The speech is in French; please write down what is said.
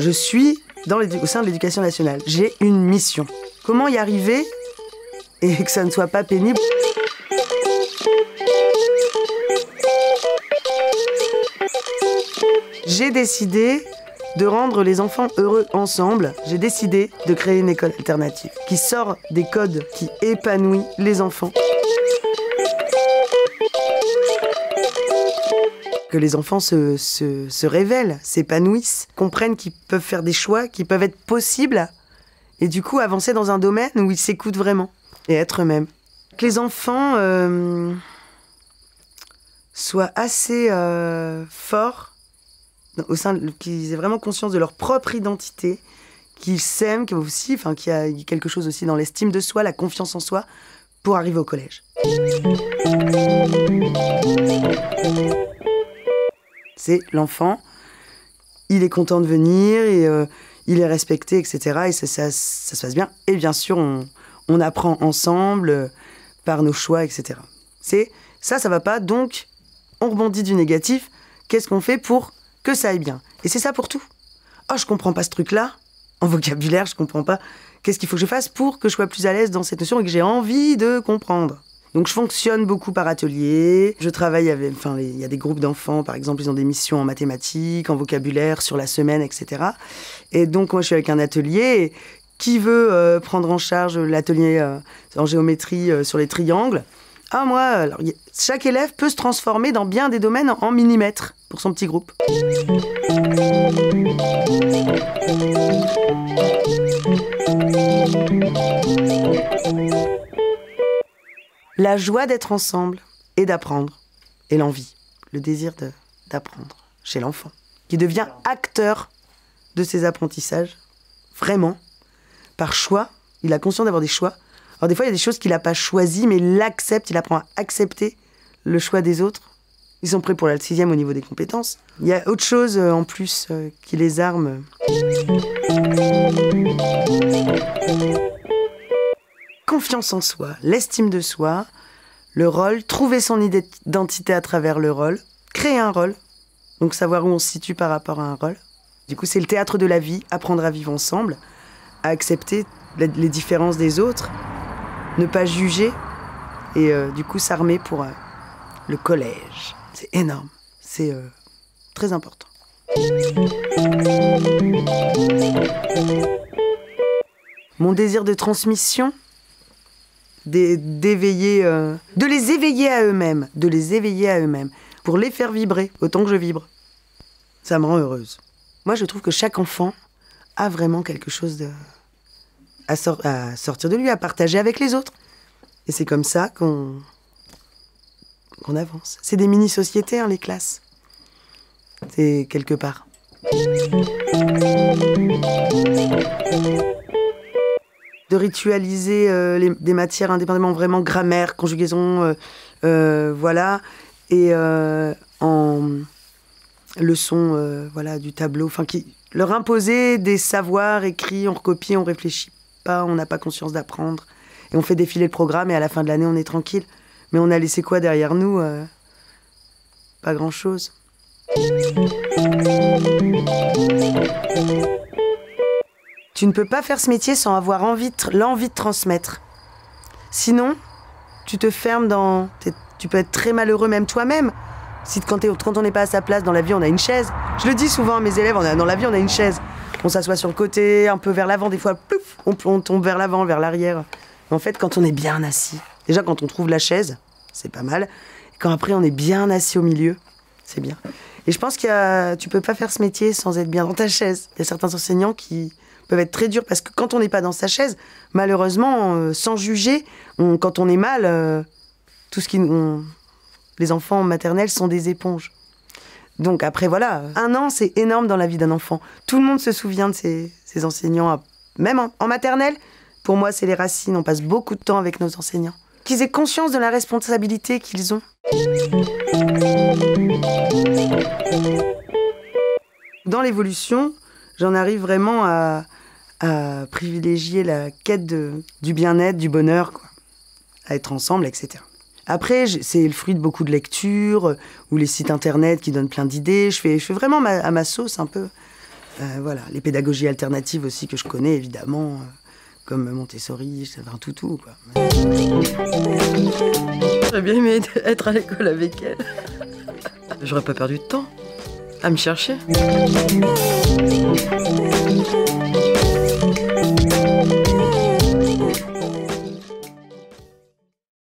Je suis au sein de l'éducation nationale. J'ai une mission. Comment y arriver et que ça ne soit pas pénible? J'ai décidé de rendre les enfants heureux ensemble. J'ai décidé de créer une école alternative qui sort des codes, qui épanouit les enfants. Que les enfants se, se, se révèlent, s'épanouissent, comprennent qu'ils peuvent faire des choix, qui peuvent être possibles, et du coup avancer dans un domaine où ils s'écoutent vraiment et être eux-mêmes. Que les enfants euh, soient assez euh, forts au sein, qu'ils aient vraiment conscience de leur propre identité, qu'ils s'aiment, qu'il y a quelque chose aussi dans l'estime de soi, la confiance en soi, pour arriver au collège. C'est l'enfant, il est content de venir et euh, il est respecté, etc. Et ça, ça, se passe bien. Et bien sûr, on, apprend ensemble euh, par nos choix, etc. C'est ça, ça va pas. Donc, on rebondit du négatif. Qu'est-ce qu'on fait pour que ça aille bien? Et c'est ça pour tout. Oh, je comprends pas ce truc-là. En vocabulaire, je comprends pas. Qu'est-ce qu'il faut que je fasse pour que je sois plus à l'aise dans cette notion et que j'ai envie de comprendre? Donc je fonctionne beaucoup par atelier. Je travaille avec, enfin, il y a des groupes d'enfants, par exemple, ils ont des missions en mathématiques, en vocabulaire, sur la semaine, etc. Et donc moi je suis avec un atelier. qui veut euh, prendre en charge l'atelier euh, en géométrie euh, sur les triangles? Ah, moi, alors, chaque élève peut se transformer dans bien des domaines en millimètres pour son petit groupe. La joie d'être ensemble et d'apprendre, et l'envie, le désir d'apprendre chez l'enfant, qui devient acteur de ses apprentissages, vraiment, par choix, il a conscience d'avoir des choix, alors des fois, il y a des choses qu'il n'a pas choisies, mais il l'accepte, il apprend à accepter le choix des autres. Ils sont prêts pour la sixième au niveau des compétences. Il y a autre chose euh, en plus euh, qui les arme. Confiance en soi, l'estime de soi, le rôle, trouver son identité à travers le rôle, créer un rôle, donc savoir où on se situe par rapport à un rôle. Du coup, c'est le théâtre de la vie, apprendre à vivre ensemble, à accepter les différences des autres, ne pas juger et euh, du coup s'armer pour euh, le collège. C'est énorme, c'est euh, très important. Mon désir de transmission, d'éveiller, de les éveiller à eux-mêmes, de les éveiller à eux-mêmes, pour les faire vibrer autant que je vibre. Ça me rend heureuse. Moi, je trouve que chaque enfant a vraiment quelque chose de, à, sortir de lui, à partager avec les autres. Et c'est comme ça qu'on qu'on avance. C'est des mini-sociétés, hein, les classes. C'est quelque part. De ritualiser euh, des matières indépendamment, vraiment grammaire, conjugaison, euh, euh, voilà, et en leçon, voilà, du tableau, enfin, qui leur imposer des savoirs écrits, on recopie, on réfléchit on n'a pas conscience d'apprendre. Et on fait défiler le programme et à la fin de l'année, on est tranquille. Mais on a laissé quoi derrière nous Pas grand-chose. Tu ne peux pas faire ce métier sans avoir envie l'envie de transmettre. Sinon, tu te fermes dans... Tu peux être très malheureux même toi-même. Si quand, on n'est pas à sa place dans la vie, on a une chaise. Je le dis souvent à mes élèves, on dans la vie, on a une chaise. On s'assoit sur le côté, un peu vers l'avant, des fois, plouf, on, tombe vers l'avant, vers l'arrière. En fait, quand on est bien assis, déjà quand on trouve la chaise, c'est pas mal. Quand après on est bien assis au milieu, c'est bien. Et je pense que tu peux pas faire ce métier sans être bien dans ta chaise. Il y a certains enseignants qui peuvent être très durs parce que quand on n'est pas dans sa chaise, malheureusement, euh, sans juger, quand on est mal, euh, tout ce qui, les enfants maternels sont des éponges. Donc après, voilà, un an, c'est énorme dans la vie d'un enfant. Tout le monde se souvient de ses, enseignants, même en, maternelle. Pour moi, c'est les racines. On passe beaucoup de temps avec nos enseignants. Qu'ils aient conscience de la responsabilité qu'ils ont. Dans l'évolution, j'en arrive vraiment à, privilégier la quête du bien-être, du bonheur, quoi. à être ensemble, etc. Après, c'est le fruit de beaucoup de lectures ou les sites internet qui donnent plein d'idées. Je fais, je fais vraiment à ma sauce un peu. voilà, les pédagogies alternatives aussi que je connais évidemment comme Montessori, enfin tout tout quoi. J'aurais bien aimé être à l'école avec elle. J'aurais pas perdu de temps à me chercher.